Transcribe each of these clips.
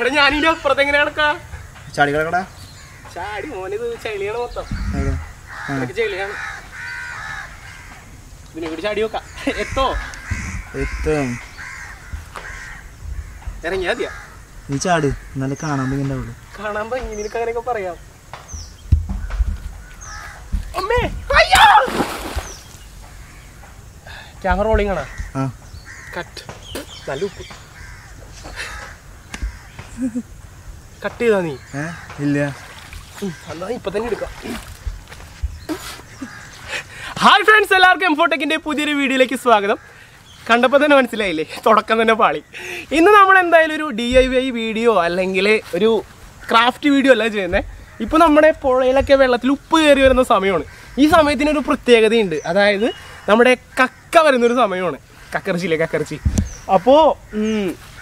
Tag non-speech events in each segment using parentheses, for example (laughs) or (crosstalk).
എടാ ഞാനിന്റെ അപ്പുറത്ത് എങ്ങനെ നടക്കാ? ചാടി കിടക്കടാ ചാടി മോനിത് ചെളിയാണ് മൊത്തം? ഇതൊക്കെ ചെളിയാണ്. ഇതിനെ കൂടി ചാടി നോക്കാം. എത്തോ? എത്തും. ഇറങ്ങിയാ മതിയാ? നീ ചാട്. എന്നാലും കാണാൻ ഇങ്ങനെ ഉള്ളു കാണാൻ ഭംഗി. നിനക്ക് അങ്ങനെയൊക്കെ പറയാം. അമ്മേ! അയ്യോ! ക്യാമറ റോളിംഗ് ആണോ ആ. കട്ട്. നല്ല ഉപ്പ്. (laughs) കട്ട് ചെയ്താ നീ. ഇല്ല. എന്നാ ഇപ്പൊ തന്നെ എടുക്കാം. ഹായ് ഫ്രണ്ട്സ് എല്ലാവർക്കും എംഫോടെക്കിന്റെ പുതിയൊരു വീഡിയോയിലേക്ക് സ്വാഗതം. കണ്ടപ്പോൾ തന്നെ മനസ്സിലായില്ലേ? തുടക്കം തന്നെ പാളി. ഇന്ന് നമ്മൾ എന്തായാലും ഒരു ഡി ഐ വൈ വീഡിയോ അല്ലെങ്കിൽ ഒരു ക്രാഫ്റ്റ് വീഡിയോ അല്ല ചെയ്യുന്നത് ഇപ്പോൾ നമ്മുടെ പുഴയിലൊക്കെ വെള്ളത്തിൽ ഉപ്പ് കയറി വരുന്ന സമയമാണ്. ഈ സമയത്തിനൊരു പ്രത്യേകതയുണ്ട്. അതായത് നമ്മുടെ കക്ക വരുന്നൊരു സമയമാണ്. കക്കറിച്ചില്ലേ കക്കറിച്ചി? അപ്പോൾ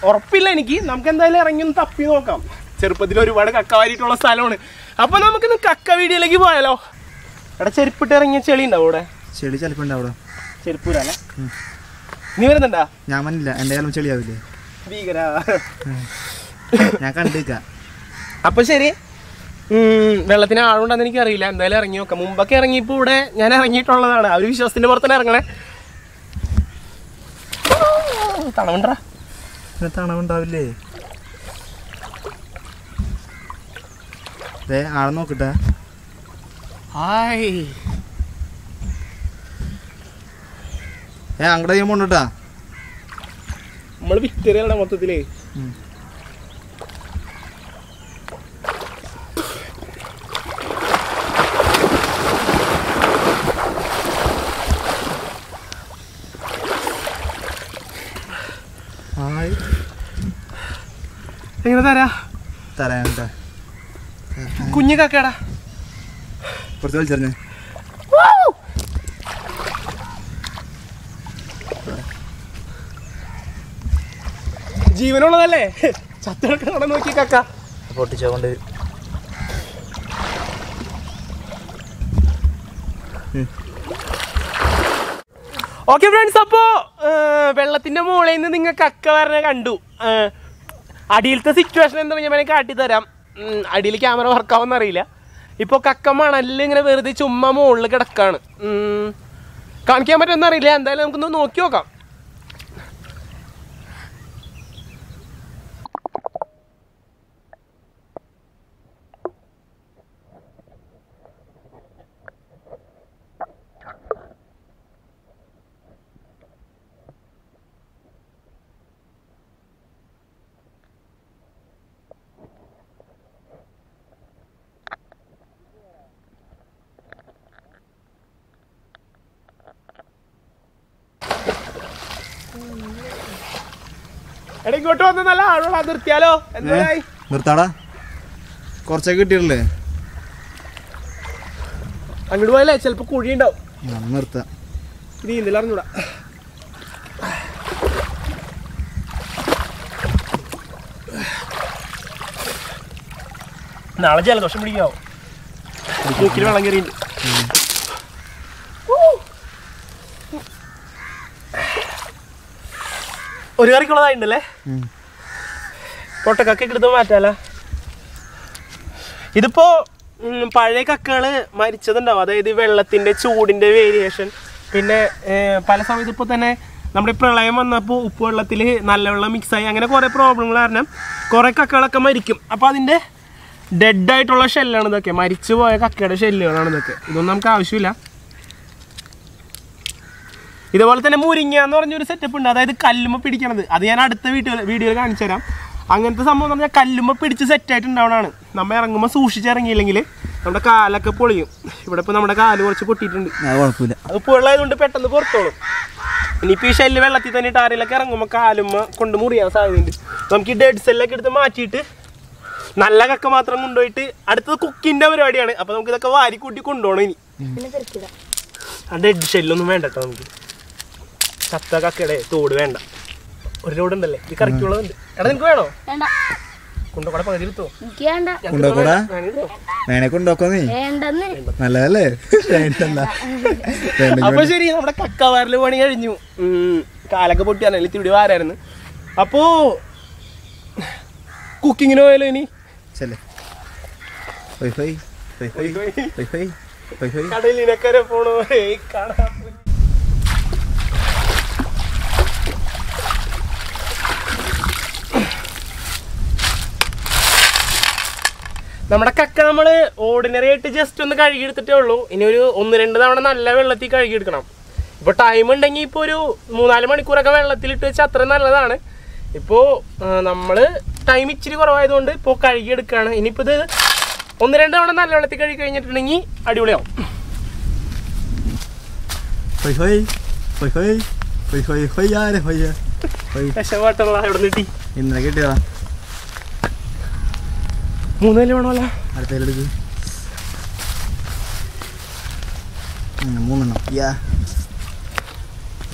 ഉറപ്പില്ല എനിക്ക്. നമുക്ക് എന്തായാലും ഇറങ്ങി ഒന്ന് തപ്പി നോക്കാം. ചെറുപ്പത്തിൽ ഒരുപാട് കക്ക വാരിയിട്ടുള്ള സ്ഥലമാണ്. അപ്പോൾ നമുക്കിന്ന് കക്ക വീടിയിലേക്ക് പോയാലോ? എടാ ചെരുപ്പിട്ട് ഇറങ്ങിയ ചെളി ഉണ്ടാവും ഇവിടെ ചെളി ചെലപ്പോ ഉണ്ടാവും അവിടെ. ചെരുപ്പൂരല്ലേ നീ വരുന്നുണ്ടാ? ഞാൻ മനില്ല എന്റെ കാലം ചെളിയാവില്ലേ? ഭീകര. ഞാൻ കണ്ടിരിക്ക അപ്പൊ ശരി. വെള്ളത്തിന് ആളുണ്ടെന്ന് എനിക്കറിയില്ല. എന്തായാലും ഇറങ്ങി നോക്കാം. മുമ്പൊക്കെ ഇറങ്ങിയപ്പോ ഇവിടെ ഞാൻ ഇറങ്ങിയിട്ടുള്ളതാണ്. ആ ഒരു വിശ്വാസത്തിന്റെ പുറത്തന്നെ ഇറങ്ങണേ. തണവുണ്ടാ പിന്നെ തണവുണ്ടാവില്ലേ? ദേ ആളെ നോക്കട്ടെ. ഹായ്. ഏ അങ്ങടെ ഞാൻ പോണ്ടാ നമ്മൾ വിക്ടറിയാണ് മൊത്തത്തിൽ ഹായ് എങ്ങനെ തരാ. തരാനുണ്ടാ? കുഞ്ഞു കാക്കടാ കുറച്ച് വലിച്ചെറിഞ്ഞ്. ജീവനുള്ളതല്ലേ? ചത്തിടക്കണ നോക്കി കക്ക. പൊട്ടിച്ചോണ്ട്. ഓക്കെ ഫ്രണ്ട്സ് അപ്പോ ഏർ, വെള്ളത്തിന്റെ മുകളിൽ നിന്ന് നിങ്ങൾ കക്ക വരണ കണ്ടു അടിയിലത്തെ സിറ്റുവേഷൻ എന്താ ഞാൻ കാട്ടിത്തരാം. അടിയിൽ ക്യാമറ വർക്കാവുമെന്ന് അറിയില്ല. ഇപ്പൊ കക്ക മണലിൽ ഇങ്ങനെ വെറുതെ ചുമ്മാ മുകളിൽ കിടക്കാണ്. കാണിക്കാൻ പറ്റുമെന്ന് എന്തായാലും നമുക്കൊന്ന് നോക്കി നോക്കാം. എടാ ഇങ്ങോട്ട് വന്ന് നല്ല ആഴമുള്ള നിർത്തിയാലോ എന്തായി നിർത്താടാ. കുറച്ചൊക്കെ കിട്ടിയിട്ടില്ലേ അങ്ങോട്ട് പോയാലേ ചിലപ്പോ കുഴി ഉണ്ടാവും നിർത്താം. നീന്തൽ അറിഞ്ഞൂടാ. നാളെ ജലദോഷം പിടിക്കാവോ? മൂക്കിൽ വെള്ളം കയറിയുണ്ട് ഒരു കറിക്കുള്ളതായിണ്ടല്ലേ? പൊട്ട കക്ക എടുത്ത് മാറ്റാല? ഇതിപ്പോ പഴയ കക്കകൾ മരിച്ചതുണ്ടാവും. അതായത് വെള്ളത്തിന്റെ ചൂടിന്റെ വേരിയേഷൻ പിന്നെ പല സമയത്ത് ഇപ്പോൾ തന്നെ നമ്മുടെ പ്രളയം വന്നപ്പോൾ ഉപ്പ് വെള്ളത്തിൽ നല്ല വെള്ളം മിക്സായി അങ്ങനെ കുറേ പ്രോബ്ലങ്ങൾ കാരണം കുറേ കക്കകളൊക്കെ മരിക്കും. അപ്പോൾ അതിന്റെ ഡെഡ് ആയിട്ടുള്ള ഷെല്ലാണ് ഇതൊക്കെ മരിച്ചു പോയ കക്കയുടെ ഷെല്ലുകളാണ് ഇതൊക്കെ ഇതൊന്നും നമുക്ക് ആവശ്യമില്ല. ഇതുപോലെ തന്നെ മുരിങ്ങ എന്ന് പറഞ്ഞൊരു സെറ്റപ്പ് ഉണ്ട്. അതായത് കല്ലുമ്മ പിടിക്കണത്. അത് ഞാൻ അടുത്ത വീഡിയോ വീഡിയോയിൽ കാണിച്ചു തരാം. അങ്ങനത്തെ സംഭവം എന്ന് പറഞ്ഞാൽ കല്ലുമ്മ പിടിച്ച് സെറ്റായിട്ട് ഉണ്ടാവണതാണ്. നമ്മൾ ഇറങ്ങുമ്പോൾ സൂക്ഷിച്ചിറങ്ങിയില്ലെങ്കിൽ നമ്മുടെ കാലൊക്കെ പൊളിയും. ഇവിടെ ഇപ്പോൾ നമ്മുടെ കാൽ കുറച്ച് പൊട്ടിയിട്ടുണ്ട്. അത് കുഴപ്പമില്ല. അത് പുഴലായതുകൊണ്ട് പെട്ടെന്ന് പുറത്തോളും. ഇനിയിപ്പോൾ ഈ ഷെല്ല് വെള്ളത്തിൽ തന്നെ ടാറിലൊക്കെ ഇറങ്ങുമ്പോൾ കാലുമ്മ കൊണ്ട് മുറിയാൻ സാധ്യതയുണ്ട്. നമുക്ക് ഈ ഡെഡ് സെല്ലൊക്കെ എടുത്ത് മാറ്റിയിട്ട് നല്ല കക്ക മാത്രം കൊണ്ടുപോയിട്ട് അടുത്തത് കുക്കിന്റെ പരിപാടിയാണ്. അപ്പോൾ നമുക്ക് ഇതൊക്കെ വാരി കൂട്ടി കൊണ്ടുപോകണം ഇനി. ആ ഡെഡ് ഷെല്ലൊന്നും വേണ്ട കേട്ടോ നമുക്ക്. ചത്ത കക്കയുടെ തോട് വേണ്ട. ഒരു ലോഡ് ഉണ്ടല്ലേ ഈ കറിക്കുള്ളതുണ്ട്. എടാ നിനക്ക് വേണോ? അപ്പൊ ശരി നമ്മുടെ കക്കവാറിൽ പണി കഴിഞ്ഞു. കാലൊക്കെ പൊട്ടിയാണല്ലേ തിരി വാരായിരുന്നു. അപ്പോ കുക്കിങ്ങിന് പോയാലോ ഇനി? കടലിനക്കരെ പോണോ. കാണാം നമ്മുടെ കക്ക നമ്മൾ ഓർഡിനറി ആയിട്ട് ജസ്റ്റ് ഒന്ന് കഴുകി എടുത്തിട്ടേ ഉള്ളൂ. ഇനി ഒരു ഒന്ന് രണ്ട് തവണ നല്ല വെള്ളത്തിൽ കഴുകി എടുക്കണം ഇപ്പോൾ ടൈം ഉണ്ടെങ്കിൽ ഇപ്പോൾ ഒരു മൂന്നാൽ മണിക്കൂറൊക്കെ വെള്ളത്തിലിട്ട് വെച്ചാൽ അത്ര നല്ലതാണ്. ഇപ്പോൾ നമ്മൾ ടൈം ഇച്ചിരി കുറവായതുകൊണ്ട് ഇപ്പോൾ കഴുകി എടുക്കുകയാണ് ഇനിയിപ്പോൾ ഇത് ഒന്ന് രണ്ട് തവണ നല്ല വെള്ളത്തിൽ കഴുകി കഴിഞ്ഞിട്ടുണ്ടെങ്കിൽ അടിപൊളിയാവും. ഇന്നലെ ഹൊയ് മൂന്നേൽ വേണമല്ല? അടുത്തേലെടുക്ക് മൂന്നെണ്ണം. യാ.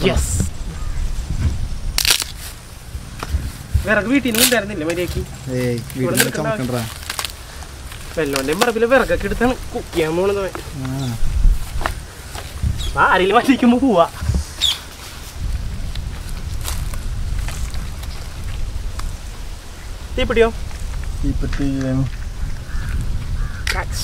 യെസ് വിറക് വീട്ടിൽ നിന്ന് ഉണ്ടായിരുന്നില്ല മര്യാദയ്ക്ക് വെല്ലോന്റെ മറപ്പിൽ വിറകൊക്കെ എടുത്താണ് കുക്ക് ചെയ്യാൻ ആരെങ്കിലും വണ്ടിക്കുമ്പോ പോവാ. തീ പിടിയോ keep it being cats.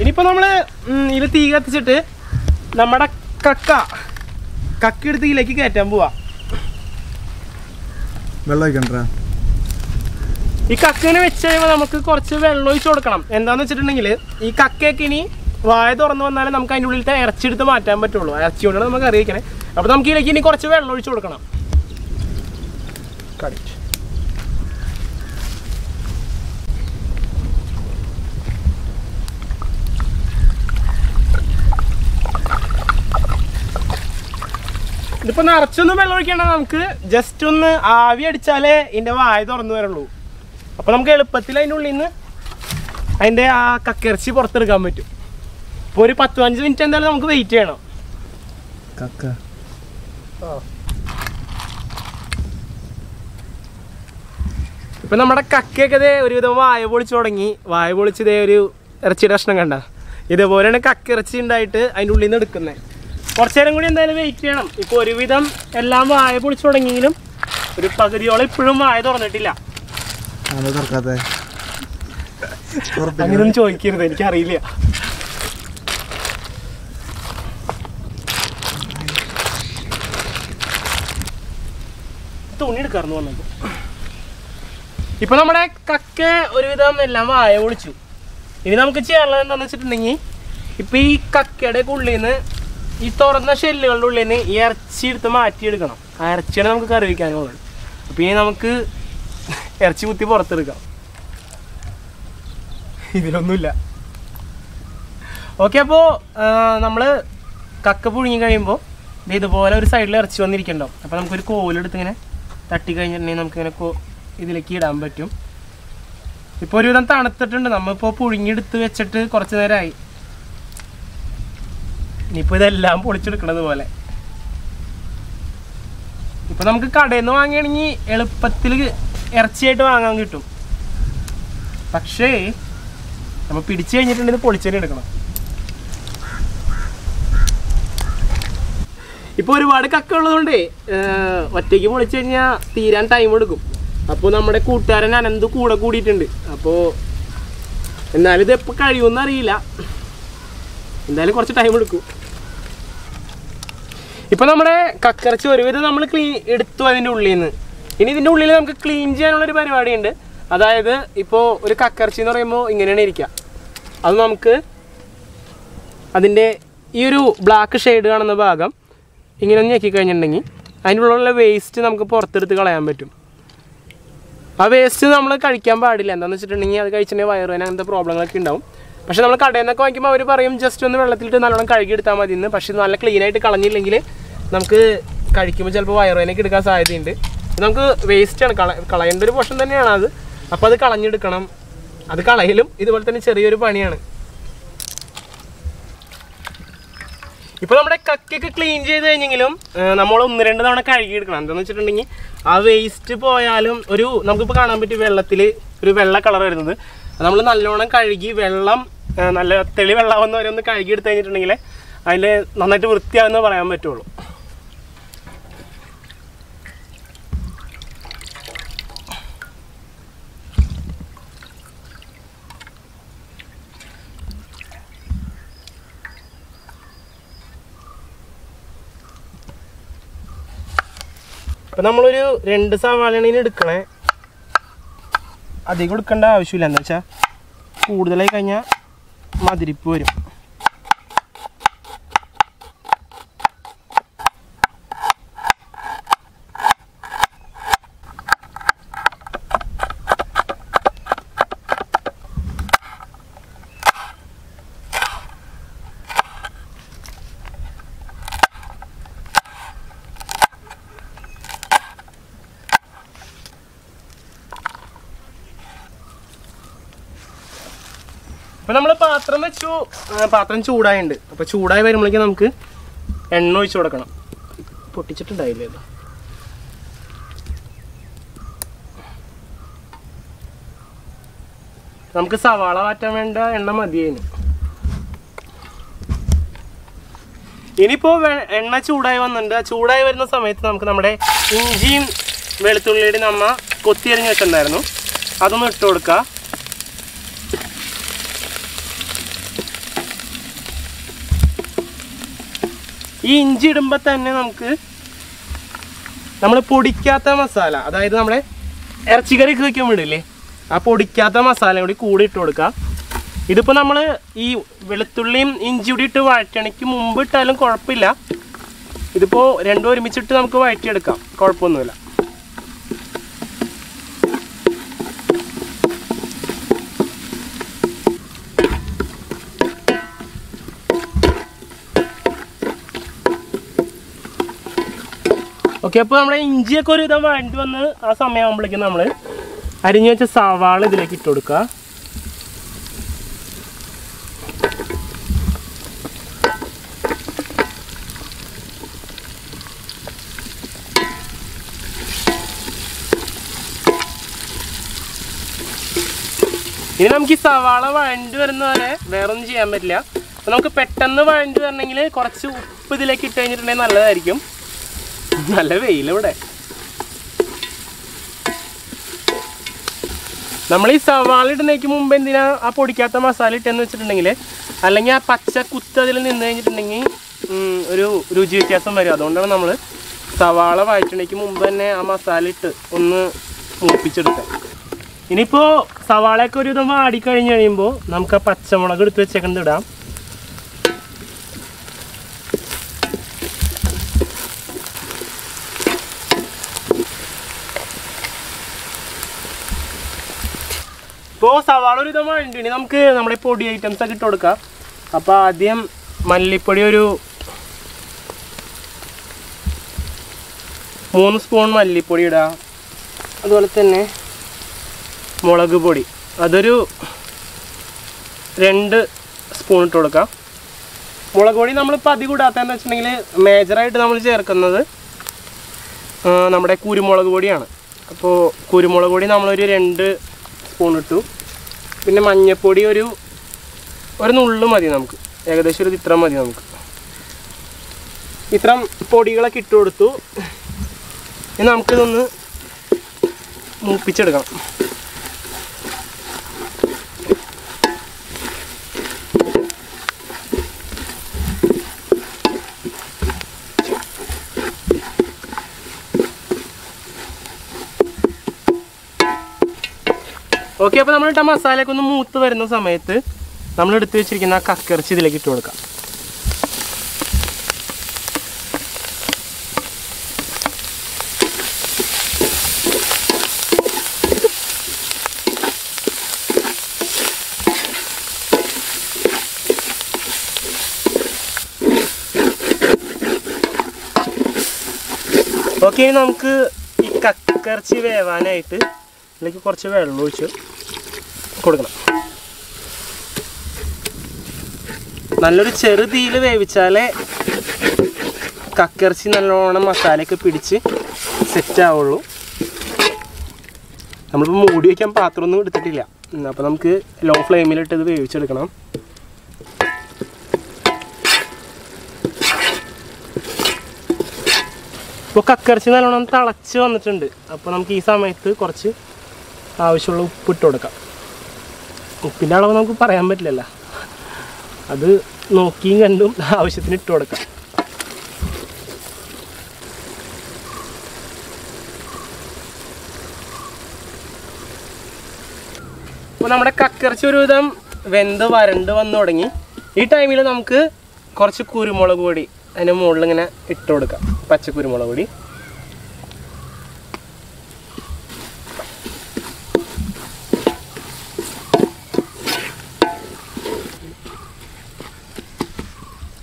ഇനിയിപ്പോൾ നമ്മൾ ഇതിൽ തീ കത്തിച്ചിട്ട് നമ്മുടെ കക്ക കക്ക ഇതിലേക്ക് കയറ്റാൻ പോവാ വെള്ളം കഴിക്കണ്ട ഈ കക്കേനെ വെച്ച് കഴിയുമ്പോൾ നമുക്ക് കുറച്ച് വെള്ളം ഒഴിച്ച് കൊടുക്കണം. എന്താന്ന് വെച്ചിട്ടുണ്ടെങ്കിൽ ഈ കക്കയൊക്കെ ഇനി വായ തുറന്നു വന്നാലേ നമുക്ക് അതിന്റെ ഉള്ളിലത്തെ ഇറച്ചി എടുത്ത് മാറ്റാൻ പറ്റുള്ളൂ. ഇറച്ചി കൊണ്ടാണ് നമുക്ക് അറിയിക്കണേ. അപ്പോൾ നമുക്ക് ഇതിലേക്ക് ഇനി കുറച്ച് വെള്ളം ഒഴിച്ച് കൊടുക്കണം. ഇതിപ്പോ നിറച്ചൊന്നും വെള്ളം ഒഴിക്കണ്ട. നമുക്ക് ജസ്റ്റ് ഒന്ന് ആവി അടിച്ചാലേ ഇതിന്റെ വായ തുറന്നു വരുള്ളൂ. അപ്പൊ നമുക്ക് എളുപ്പത്തിൽ അതിന്റെ ഉള്ളിൽ നിന്ന് അതിന്റെ ആ കക്കിറച്ചി പുറത്തെടുക്കാൻ പറ്റും. ഇപ്പൊ ഒരു പത്ത് പതിനഞ്ച് മിനിറ്റ് എന്തായാലും നമുക്ക് വെയിറ്റ് ചെയ്യണം. കക്ക. ഇപ്പൊ നമ്മുടെ കക്കയൊക്കെ ഇതേ ഒരുവിധം വായ പൊളിച്ചു തുടങ്ങി. വായ പൊളിച്ച് ദേ ഒരു ഇറച്ചിയുടെ കഷ്ണം കണ്ട. ഇതേപോലെയാണ് കക്ക ഇറച്ചി ഉണ്ടായിട്ട് അതിന്റെ ഉള്ളിൽ നിന്ന് എടുക്കുന്നത്. കുറച്ചു നേരം കൂടി എന്തായാലും വെയിറ്റ് ചെയ്യണം. ഇപ്പൊ ഒരുവിധം എല്ലാം വായ പൊളിച്ചു തുടങ്ങിയെങ്കിലും ഒരു പകുതിയോളം ഇപ്പോഴും വായ തുറന്നിട്ടില്ല. തുറക്കാത്ത? അങ്ങനൊന്നും ചോദിക്കരുത് എനിക്കറിയില്ല. തുണി എടുക്കാറുന്നു വന്നത്. ഇപ്പൊ നമ്മുടെ കക്ക ഒരുവിധം എല്ലാം വായ പൊളിച്ചു. ഇനി നമുക്ക് ചെയ്യാനുള്ളത് എന്താന്ന് വെച്ചിട്ടുണ്ടെങ്കിൽ ഇപ്പൊ ഈ കക്കയുടെ ഉള്ളിൽ നിന്ന് ഈ തുറന്ന ഷെല്ലുകളുടെ ഉള്ളിൽ നിന്ന് ഇറച്ചി എടുത്ത് മാറ്റിയെടുക്കണം. ആ ഇറച്ചിയാണ് നമുക്ക് കറി വയ്ക്കാനുള്ളത് അപ്പൊ ഇനി നമുക്ക് ഇറച്ചി കുത്തി പുറത്തെടുക്കാം. ഇതിലൊന്നുമില്ല. ഓക്കെ അപ്പോൾ നമ്മൾ കക്ക പുഴുങ്ങി കഴിയുമ്പോൾ ഇതുപോലെ ഒരു സൈഡിൽ ഇറച്ചി വന്നിരിക്കണ്ടാവും അപ്പോൾ നമുക്കൊരു കോലെടുത്ത് ഇങ്ങനെ തട്ടി കഴിഞ്ഞിട്ടുണ്ടെങ്കിൽ നമുക്കിങ്ങനെ കോ ഇതിലേക്ക് ഇടാൻ പറ്റും. ഇപ്പോൾ ഒരുവിധം തണുത്തിട്ടുണ്ട്. നമ്മളിപ്പോൾ പുഴുങ്ങിയെടുത്ത് വെച്ചിട്ട് കുറച്ച് നേരമായി ഇനിയിപ്പോൾ ഇതെല്ലാം പൊളിച്ചെടുക്കണത് പോലെ. ഇപ്പോൾ നമുക്ക് കടയിൽ നിന്ന് വാങ്ങുകയാണെങ്കിൽ എളുപ്പത്തിൽ ഇറച്ചിയായിട്ട് വാങ്ങാൻ കിട്ടും. പക്ഷേ നമ്മൾ പിടിച്ചു കഴിഞ്ഞിട്ടുണ്ടെങ്കിൽ പൊളിച്ചേരി എടുക്കണം. ഇപ്പോൾ ഒരുപാട് കക്ക ഉള്ളതുകൊണ്ടേ ഒറ്റയ്ക്ക് പൊളിച്ചു കഴിഞ്ഞാൽ തീരാൻ ടൈം എടുക്കും. അപ്പോൾ നമ്മുടെ കൂട്ടുകാരൻ അനന്ത് കൂടെ കൂടിയിട്ടുണ്ട്. അപ്പോൾ എന്നാലും ഇത് എപ്പോൾ കഴിയുമെന്ന് അറിയില്ല. എന്തായാലും കുറച്ച് ടൈം എടുക്കും. ഇപ്പൊ നമ്മുടെ കക്കറച്ചി ഒരുവിധം നമ്മൾ ക്ലീൻ എടുത്തു അതിന്റെ ഉള്ളിൽ നിന്ന് ഇനി ഇതിന്റെ ഉള്ളിൽ നമുക്ക് ക്ലീൻ ചെയ്യാനുള്ളൊരു പരിപാടിയുണ്ട്. അതായത് ഇപ്പോൾ ഒരു കക്കർച്ചി എന്ന് പറയുമ്പോൾ ഇങ്ങനെയാണ് ഇരിക്കുക അത് നമുക്ക് അതിന്റെ ഈ ഒരു ബ്ലാക്ക് ഷെയ്ഡ് കാണുന്ന ഭാഗം ഇങ്ങനെ ഒന്ന് ഞെക്കി കഴിഞ്ഞിട്ടുണ്ടെങ്കിൽ അതിന്റെ ഉള്ളിലുള്ള വേസ്റ്റ് നമുക്ക് പുറത്തെടുത്ത് കളയാൻ പറ്റും. ആ വേസ്റ്റ് നമ്മൾ കഴിക്കാൻ പാടില്ല. എന്താണെന്ന് വെച്ചിട്ടുണ്ടെങ്കിൽ അത് കഴിച്ചിട്ടുണ്ടെങ്കിൽ വയറുവേന അങ്ങനത്തെ പ്രോബ്ലങ്ങളൊക്കെ ഉണ്ടാവും. പക്ഷേ നമ്മൾ കടയിൽ നിന്നൊക്കെ വാങ്ങിക്കുമ്പോൾ അവർ പറയും ജസ്റ്റ് ഒന്ന് വെള്ളത്തിലിട്ട് നല്ലോണം കഴുകി എടുത്താൽ മതി എന്ന് പക്ഷേ നല്ല ക്ലീനായിട്ട് കളഞ്ഞില്ലെങ്കിൽ നമുക്ക് കഴിക്കുമ്പോൾ ചിലപ്പോൾ വയറുവേനയ്ക്ക് എടുക്കാൻ സാധ്യതയുണ്ട്. ഇത് നമുക്ക് വേസ്റ്റാണ് കള കളയേണ്ട ഒരു പോഷൻ തന്നെയാണ് അത്. അപ്പോൾ അത് കളഞ്ഞെടുക്കണം. അത് കളയലും ഇതുപോലെ തന്നെ ചെറിയൊരു പണിയാണ്. ഇപ്പോൾ നമ്മുടെ കക്കൊക്കെ ക്ലീൻ ചെയ്ത് കഴിഞ്ഞെങ്കിലും നമ്മൾ ഒന്ന് രണ്ട് തവണ കഴുകിയെടുക്കണം. എന്താണെന്ന് വെച്ചിട്ടുണ്ടെങ്കിൽ ആ വേസ്റ്റ് പോയാലും ഒരു നമുക്കിപ്പോൾ കാണാൻ പറ്റും വെള്ളത്തിൽ ഒരു വെള്ള കളർ വരുന്നത്. നമ്മൾ നല്ലോണം കഴുകി വെള്ളം നല്ല തെളി വെള്ളമാവുന്ന വരെ ഒന്ന് എടുത്തു കഴിഞ്ഞിട്ടുണ്ടെങ്കിൽ അതിൽ നന്നായിട്ട് വൃത്തിയാവുന്ന പറയാൻ പറ്റുള്ളൂ. ഇപ്പം നമ്മളൊരു രണ്ട് സവാളയാണ് എടുക്കണേ. അധികം എടുക്കേണ്ട ആവശ്യമില്ല. എന്താ വെച്ചാൽ കൂടുതലായി കഴിഞ്ഞാൽ മതിരിപ്പ് വരും അപ്പൊ നമ്മൾ പാത്രം വെച്ചു. പാത്രം ചൂടായുണ്ട്. അപ്പൊ ചൂടായി വരുമ്പോഴേക്കും നമുക്ക് എണ്ണ ഒഴിച്ചു കൊടുക്കണം. പൊട്ടിച്ചിട്ടുണ്ടായില്ലേ നമുക്ക് സവാള മാറ്റാൻ വേണ്ട എണ്ണ മതിയായിരുന്നു ഇനിയിപ്പോ എണ്ണ ചൂടായി വന്നിട്ടുണ്ട് ചൂടായി വരുന്ന സമയത്ത് നമുക്ക് നമ്മുടെ ഇഞ്ചിയും വെളുത്തുള്ളിയുടെ നമ്മ കൊത്തിയരിഞ്ഞ് വെച്ചിട്ടുണ്ടായിരുന്നു. അതൊന്ന് ഇട്ട് കൊടുക്കുക ഈ ഇഞ്ചി ഇടുമ്പോൾ തന്നെ നമുക്ക് നമ്മൾ പൊടിക്കാത്ത മസാല അതായത് നമ്മുടെ ഇറച്ചിക്കറി വയ്ക്കാൻ വിടില്ലേ ആ പൊടിക്കാത്ത മസാല കൂടി കൂടി ഇട്ട് കൊടുക്കുക ഇതിപ്പോൾ നമ്മൾ ഈ വെളുത്തുള്ളിയും ഇഞ്ചി കൂടി ഇട്ട് വഴറ്റണിക്ക് മുമ്പ് ഇട്ടാലും കുഴപ്പമില്ല. ഇതിപ്പോൾ രണ്ടും ഒരുമിച്ചിട്ട് നമുക്ക് വഴറ്റിയെടുക്കാം. കുഴപ്പമൊന്നുമില്ല. ഓക്കെ അപ്പോൾ നമ്മുടെ ഇഞ്ചിയൊക്കെ ഒരു വിധം വഴണ്ടി വന്ന് ആ സമയമാകുമ്പോഴേക്കും നമ്മൾ അരിഞ്ഞു വെച്ച സവാള ഇതിലേക്ക് ഇട്ട് കൊടുക്കുക. ഇനി നമുക്ക് ഈ സവാള വഴണ്ടി വരുന്ന വരെ വേറെ ഒന്നും ചെയ്യാൻ പറ്റില്ല. അപ്പോൾ നമുക്ക് പെട്ടെന്ന് വഴണ്ടി വരണമെങ്കിൽ കുറച്ച് ഉപ്പ് ഇതിലേക്ക് ഇട്ട് കഴിഞ്ഞിട്ടുണ്ടെങ്കിൽ നല്ലതായിരിക്കും. (laughs) നല്ല വെയിലിവിടെ. നമ്മൾ ഈ സവാള ഇടുന്നതിന് മുമ്പ് എന്തിനാ ആ പൊടിക്കാത്ത മസാല ഇട്ടെന്ന് വെച്ചിട്ടുണ്ടെങ്കിൽ അല്ലെങ്കിൽ ആ പച്ച കുത്ത് അതിൽ നിന്ന് കഴിഞ്ഞിട്ടുണ്ടെങ്കിൽ ഒരു രുചി വ്യത്യാസം വരും. അതുകൊണ്ടാണ് നമ്മൾ സവാള വഴറ്റണയ്ക്ക് മുമ്പ് തന്നെ ആ മസാല ഇട്ട് ഒന്ന് മൂപ്പിച്ചെടുത്തത് ഇനിയിപ്പോൾ സവാളയൊക്കെ ഒരു വിധം കഴിയുമ്പോൾ നമുക്ക് ആ പച്ചമുളക് എടുത്ത് വെച്ചേക്കുന്നത് ഇടാം. ഇപ്പോൾ സവാള ഒരു വിധം വഴണ്ടി ഇനി നമുക്ക് നമ്മുടെ പൊടി ഐറ്റംസ് ഒക്കെ ഇട്ട് കൊടുക്കാം. അപ്പോൾ ആദ്യം മല്ലിപ്പൊടി ഒരു മൂന്ന് സ്പൂൺ മല്ലിപ്പൊടി ഇടാം. അതുപോലെ തന്നെ മുളക് പൊടി. അതൊരു രണ്ട് സ്പൂൺ ഇട്ട് കൊടുക്കാം. മുളക് പൊടി നമ്മളിപ്പോൾ അധികം ഇടാത്തതെന്ന് വെച്ചിട്ടുണ്ടെങ്കിൽ മേജറായിട്ട് നമ്മൾ ചേർക്കുന്നത് നമ്മുടെ കുരുമുളക് പൊടിയാണ്. അപ്പോൾ കുരുമുളക് പൊടി നമ്മളൊരു രണ്ട് സ്പൂൺ പിന്നെ മഞ്ഞപ്പൊടി ഒരു ഒരു നുള്ളു മതി നമുക്ക്. ഏകദേശം ഒരു ഇത്ര മതി നമുക്ക്. ഇത്രം പൊടികളൊക്കെ ഇട്ട് കൊടുത്തു ഇനി നമുക്കിതൊന്ന് മൂപ്പിച്ചെടുക്കണം. ഓക്കെ അപ്പോൾ നമ്മളിട്ട മസാലയൊക്കെ ഒന്ന് മൂത്ത് വരുന്ന സമയത്ത് നമ്മൾ എടുത്തു വെച്ചിരിക്കുന്ന ആ കക്കിറച്ചി ഇതിലേക്ക് ഇട്ട് കൊടുക്കാം. ഓക്കെ നമുക്ക് ഈ കക്കിറച്ചി വേവാനായിട്ട് ഇതിലേക്ക് കുറച്ച് വെള്ളം ഒഴിച്ച് കൊടുക്കണം. നല്ലൊരു ചെറുതീയിൽ വേവിച്ചാലേ കക്കിറച്ചി നല്ലോണം മസാലയൊക്കെ പിടിച്ച് സെറ്റ് ആവുള്ളൂ. നമ്മളിപ്പോൾ മൂടി വയ്ക്കാൻ പാത്രമൊന്നും എടുത്തിട്ടില്ല. അപ്പോൾ നമുക്ക് ലോ ഫ്ലെയിമിലിട്ട് ഇത് വേവിച്ചെടുക്കണം. ഇപ്പോൾ കക്കിറച്ചി നല്ലോണം തിളച്ച് വന്നിട്ടുണ്ട്. അപ്പോൾ നമുക്ക് ഈ സമയത്ത് കുറച്ച് ആവശ്യമുള്ള ഉപ്പ് ഇട്ട് കൊടുക്കാം. ഉപ്പിന്റെ അളവ് നമുക്ക് പറയാൻ പറ്റില്ലല്ലോ. അത് നോക്കിയും കണ്ടും ആവശ്യത്തിന് ഇട്ട് കൊടുക്കാം. അപ്പോൾ നമ്മുടെ കക്കിറച്ചി ഒരുവിധം വെന്ത് വരണ്ട് വന്നു തുടങ്ങി. ഈ ടൈമിൽ നമുക്ക് കുറച്ച് കുരുമുളക് പൊടി അതിന്റെ മുകളിൽ ഇങ്ങനെ ഇട്ട് കൊടുക്കാം. പച്ചക്കുരുമുളക് പൊടി.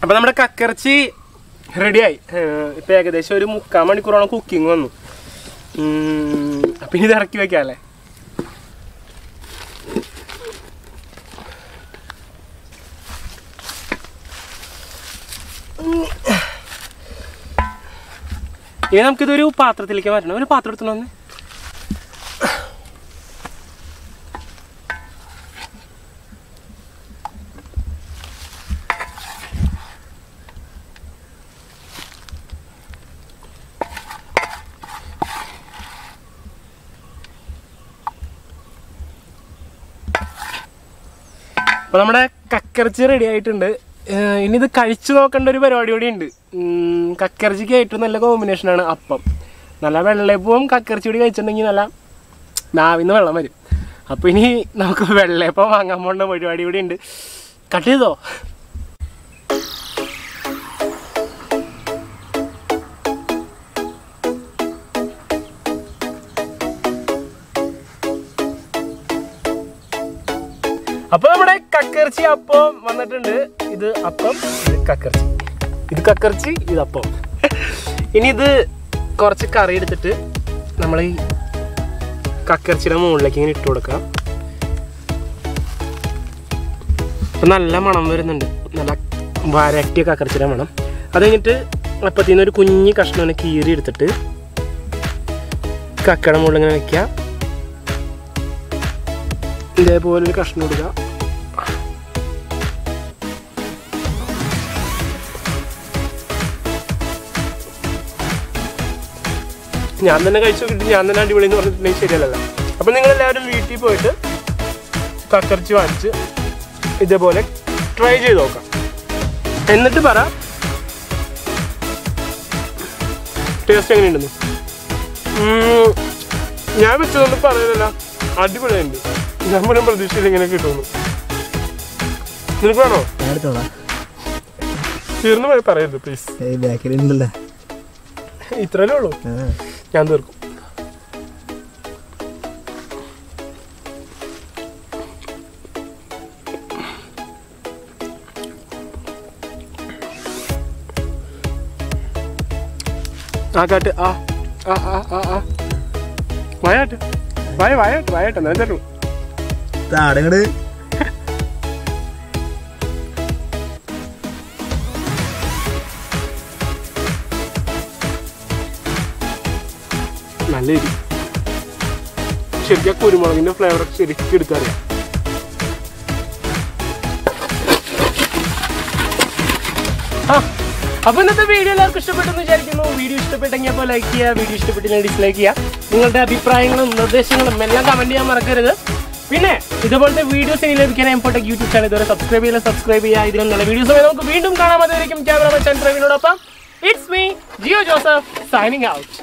അപ്പോൾ നമ്മുടെ കക്കിറച്ചി റെഡിയായി ഇപ്പൊ ഏകദേശം ഒരു മുക്കാൽ മണിക്കൂറോളം കുക്കിംഗ് വന്നു. അപ്പം ഇത് ഇറക്കി വെക്കാമല്ലേ ഇനി നമുക്കിതൊരു പാത്രത്തിലേക്ക് മാറ്റണം. ഒരു പാത്രം എടുത്തു വന്നേ അപ്പോൾ നമ്മുടെ കക്കറച്ചി റെഡി ആയിട്ടുണ്ട്. ഇനി ഇത് കഴിച്ചു നോക്കേണ്ട ഒരു പരിപാടി കൂടി ഉണ്ട്. കക്കിറച്ചിക്ക് ഏറ്റവും നല്ല കോമ്പിനേഷനാണ് അപ്പം. നല്ല വെള്ളയപ്പവും കക്കിറച്ചി കൂടി കഴിച്ചിട്ടുണ്ടെങ്കിൽ നല്ല നാവിന്ന് വെള്ളം വരും. അപ്പോൾ ഇനി നമുക്ക് വെള്ളയപ്പം വാങ്ങാൻ പോകേണ്ട പരിപാടി കൂടി ഉണ്ട്. കട്ട് ചെയ്തോ? അപ്പൊ നമ്മുടെ കക്കർച്ചി അപ്പം വന്നിട്ടുണ്ട്. ഇത് അപ്പം ഇത് കക്കർച്ചി ഇത് കക്കർച്ചി ഇത് അപ്പം. ഇനി ഇത് കുറച്ച് കറി എടുത്തിട്ട് നമ്മൾ ഈ കക്കർച്ചിയുടെ മുകളിലേക്ക് ഇങ്ങനെ ഇട്ട് കൊടുക്കാം. അപ്പം നല്ല മണം വരുന്നുണ്ട്. നല്ല വരട്ടിയ കക്കർച്ചിയുടെ മണം. അത് കഴിഞ്ഞിട്ട് അപ്പത്തിൽ നിന്ന് ഒരു കുഞ്ഞി കഷ്ണം കീറി എടുത്തിട്ട് കക്കയുടെ മുകളിൽ ഇങ്ങനെ വയ്ക്കുക ഇതേപോലെ ഒരു കഷ്ണം കൊടുക്കുക ഞാൻ തന്നെ കഴിച്ചു നോക്കിയിട്ട് ഞാൻ തന്നെ അടിപൊളി എന്ന് പറഞ്ഞിട്ടുണ്ടെങ്കിൽ ശരിയല്ലല്ലോ. അപ്പം നിങ്ങൾ എല്ലാവരും വീട്ടിൽ പോയിട്ട് കക്കറിച്ച് വാങ്ങിച്ച് ഇതേപോലെ ട്രൈ ചെയ്ത് നോക്കാം. എന്നിട്ട് പറ. ടേസ്റ്റ് എങ്ങനെയുണ്ടെന്ന്. ഞാൻ വെച്ചതൊന്നും പറയുന്നില്ല അടിപൊളിയുണ്ട് നമ്മളും പ്രതീക്ഷയിൽ ഇങ്ങനെ കിട്ടുന്നു നിനക്ക് വേണോ? തീർന്നു പോയി പറയരുത് പ്ലീസ് ഇത്രയല്ലേ ഉള്ളൂ. ഞാൻ തീർക്കും. ആ കാട്ട് ആ ആ ആ ആ ആ. വയാട്ട് വയ വയാട്ട് വയാട്ട് തരൂ താടങ്ങട് നല്ല എരി ശരിക്കും ആ കുരുമുളകിന്റെ ഫ്ലേവർ ശരിക്കും എടുക്കാറിയാം. അപ്പൊ ഇന്നത്തെ വീഡിയോ എല്ലാവർക്കും ഇഷ്ടപ്പെട്ടെന്ന് വിചാരിക്കുന്നു. വീഡിയോ ഇഷ്ടപ്പെട്ടെങ്കിൽ അപ്പോൾ ലൈക്ക് ചെയ്യുക വീഡിയോ ഇഷ്ടപ്പെട്ടില്ലെങ്കിൽ ഡിസ്ലൈക്ക് ചെയ്യുക. നിങ്ങളുടെ അഭിപ്രായങ്ങളും നിർദ്ദേശങ്ങളും എല്ലാം കമന്റ് ചെയ്യാൻ മറക്കരുത്. പിന്നെ ഇതുപോലത്തെ വീഡിയോസ് ഇനി ലഭിക്കാൻ എംപോട്ടെക് യൂട്യൂബ് ചാനൽ ഇതുവരെ സബ്സ്ക്രൈബ് ചെയ്യുക സബ്സ്ക്രൈബ് ചെയ്യുക ഇതിലും നല്ല വീഡിയോസ് നമുക്ക് വീണ്ടും കാണാൻ മതിയായിരിക്കും camera ചന്ദ്രവിനോടൊപ്പം. It's me Jio Joseph signing out